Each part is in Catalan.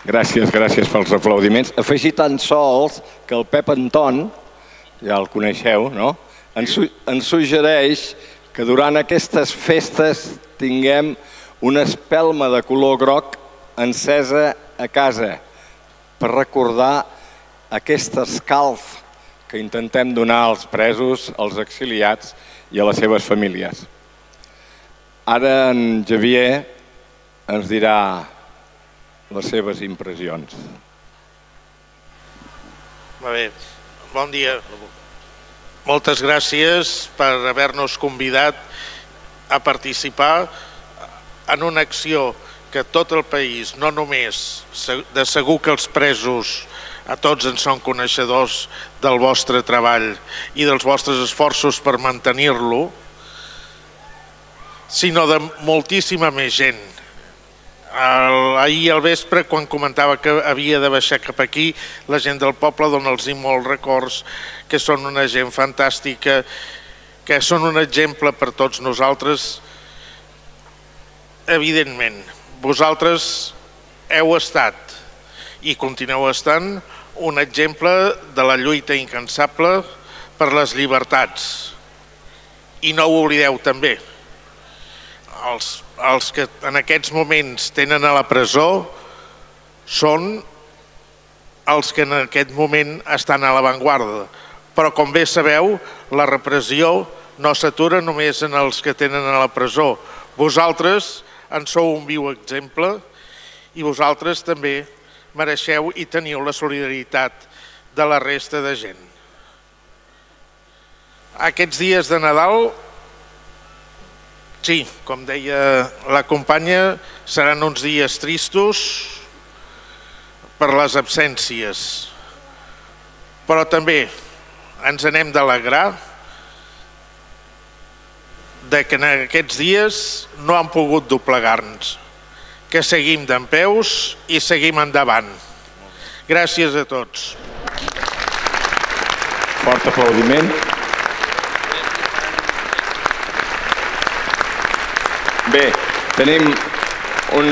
Gràcies, gràcies pels aplaudiments. Afegir tan sols que el Pep Anton, ja el coneixeu, no? Ens, ens suggereix que durant aquestes festes tinguem una espelma de color groc encesa a casa per recordar aquest escalf que intentem donar als presos, als exiliats i a les seves famílies. Ara en Javier ens dirà les seves impressions. Va bé, bon dia. Moltes gràcies per haver-nos convidat a participar en una acció que tot el país, no només, de segur que els presos a tots en són coneixedors del vostre treball i dels vostres esforços per mantenir-lo, sinó de moltíssima més gent. El, ahir al vespre, quan comentava que havia de baixar cap aquí, la gent del poble dona-los molts records, que són una gent fantàstica, que són un exemple per tots nosaltres. Evidentment, vosaltres heu estat i continueu estant un exemple de la lluita incansable per les llibertats. I no ho oblideu també. Els, els que en aquests moments tenen a la presó són els que en aquest moment estan a l'avantguarda. Però com bé sabeu, la repressió no s'atura només en els que tenen a la presó. Vosaltres en sou un viu exemple i vosaltres també mereixeu i teniu la solidaritat de la resta de gent. Aquests dies de Nadal, sí, com deia la companya, seran uns dies tristos per les absències, però també ens anem d'alegrar de que en aquests dies no han pogut doblegar-nos, que seguim d'en peus i seguim endavant. Gràcies a tots. Fort aplaudiment. Bé, tenim un,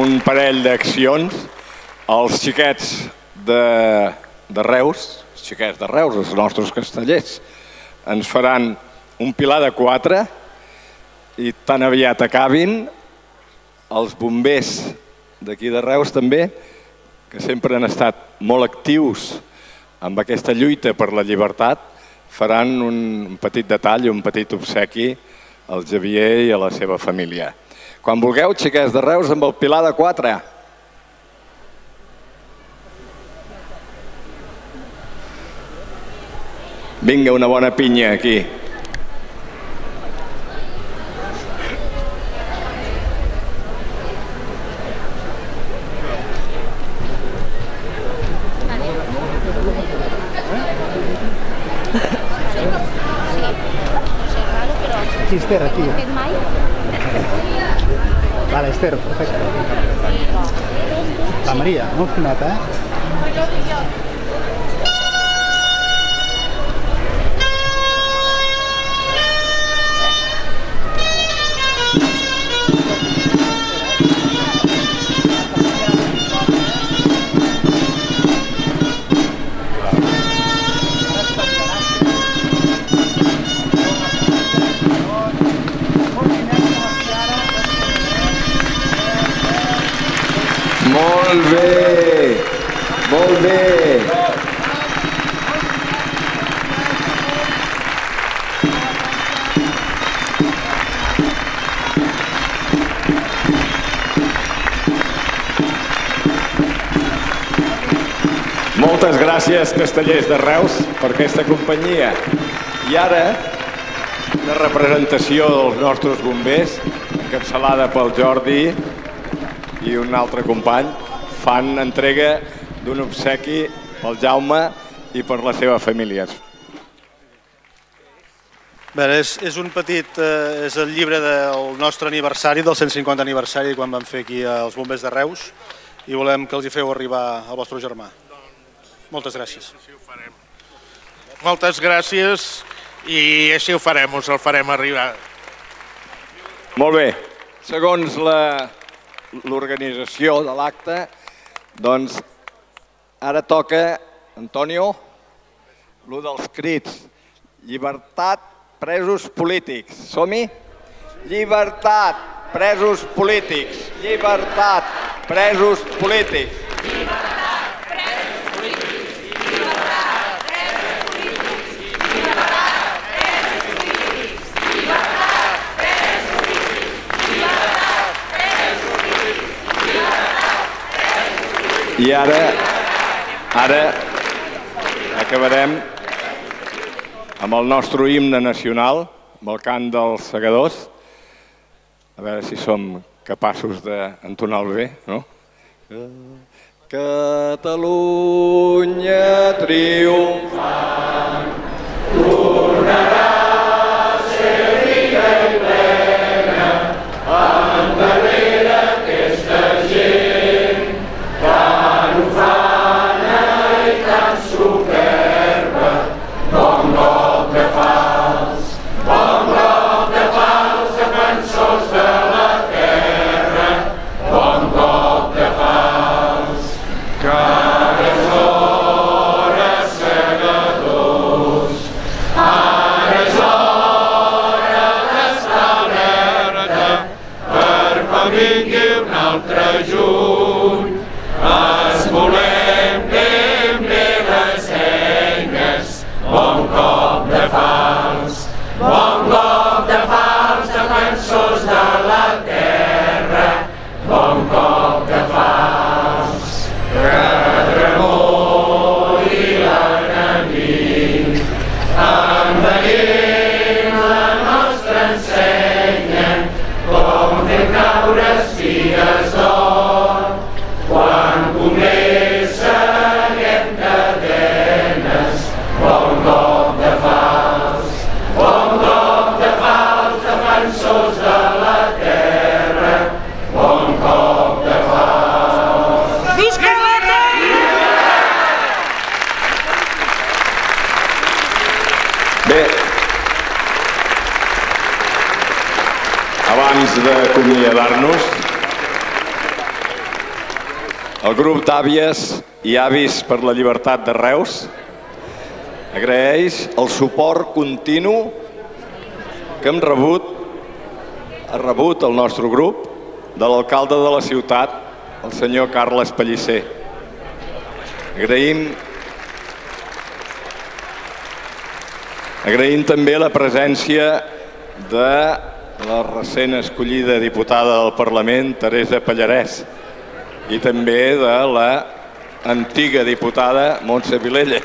un parell d'accions. Els xiquets de, de Reus, els xiquets de Reus, els nostres castellers, ens faran un pilar de quatre i tan aviat acabin els bombers d'aquí de Reus també, que sempre han estat molt actius amb aquesta lluita per la llibertat, faran un petit detall, un petit obsequi al Javier i a la seva família. Quan vulgueu, xiquets de Reus, amb el Pilar de 4. Vinga, una bona pinya aquí. Esther, aquí. Vale, Esther, perfecte. La Maria, no fineta, eh? Moltes gràcies, castellers de Reus, per aquesta companyia. I ara, una representació dels nostres bombers, encapçalada pel Jordi, i un altre company fan entrega d'un obsequi pel Jaume i per la seva família. Bé, és, és un petit, eh, és el llibre del nostre aniversari, del 150 aniversari, quan vam fer aquí els bombers de Reus, i volem que els hi feu arribar al vostre germà. Moltes gràcies. Moltes gràcies i així ho farem, us el farem arribar. Molt bé. Segons l'organització de l'acte, doncs ara toca, Antonio, lo dels crits. Llibertat, presos polítics. Som-hi? Llibertat, presos polítics. Llibertat, presos polítics. I ara, ara acabarem amb el nostre himne nacional, amb el cant dels segadors. A veure si som capaços d'entonar-lo bé, no? Catalunya triomfant tornarà abans d'acomiadar-nos, el grup d'àvies i avis per la llibertat de Reus agraeix el suport continu que hem rebut, ha rebut el nostre grup de l'alcalde de la ciutat, el senyor Carles Pellicer. Agraïm Agraïm també la presència de la recent escollida diputada del Parlament, Teresa Pallarès, i també de la antiga diputada Montse Vilella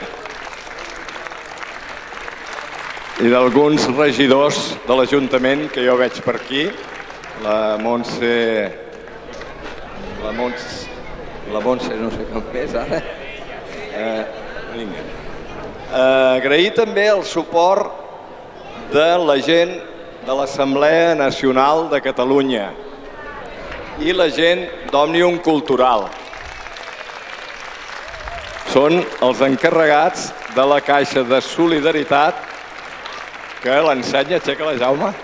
i d'alguns regidors de l'Ajuntament que jo veig per aquí, la Montse... La Montse... La Montse, no sé com és ara. Eh, vinga. Eh, agrair també el suport de la gent de l'Assemblea Nacional de Catalunya i la gent d'Òmnium Cultural. Són els encarregats de la Caixa de Solidaritat que l'ensenya, aixeca la Jaume,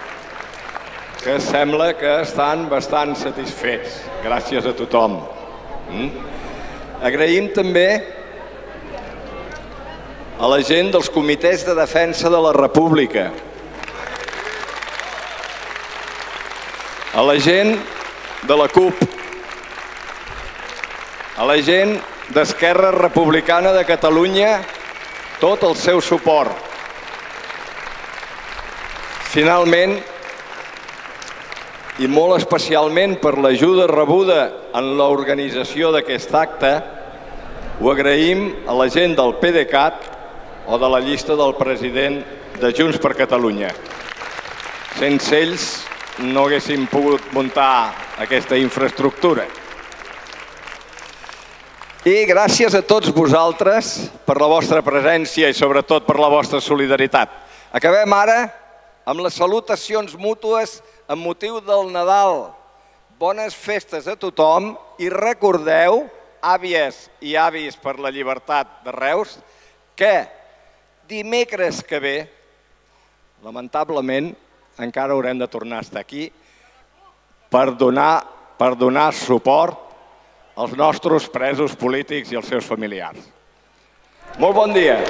que sembla que estan bastant satisfets. Gràcies a tothom. Mm? Agraïm també a la gent dels comitès de defensa de la República, a la gent de la CUP, a la gent d'Esquerra Republicana de Catalunya, tot el seu suport. Finalment, i molt especialment per l'ajuda rebuda en l'organització d'aquest acte, ho agraïm a la gent del PDeCAT o de la llista del president de Junts per Catalunya. Sense ells no haguéssim pogut muntar aquesta infraestructura. I gràcies a tots vosaltres per la vostra presència i sobretot per la vostra solidaritat. Acabem ara amb les salutacions mútues amb motiu del Nadal. Bones festes a tothom i recordeu, àvies i avis per la llibertat de Reus, que dimecres que ve, lamentablement, encara haurem de tornar a estar aquí per donar per donar suport als nostres presos polítics i als seus familiars. Molt bon dia.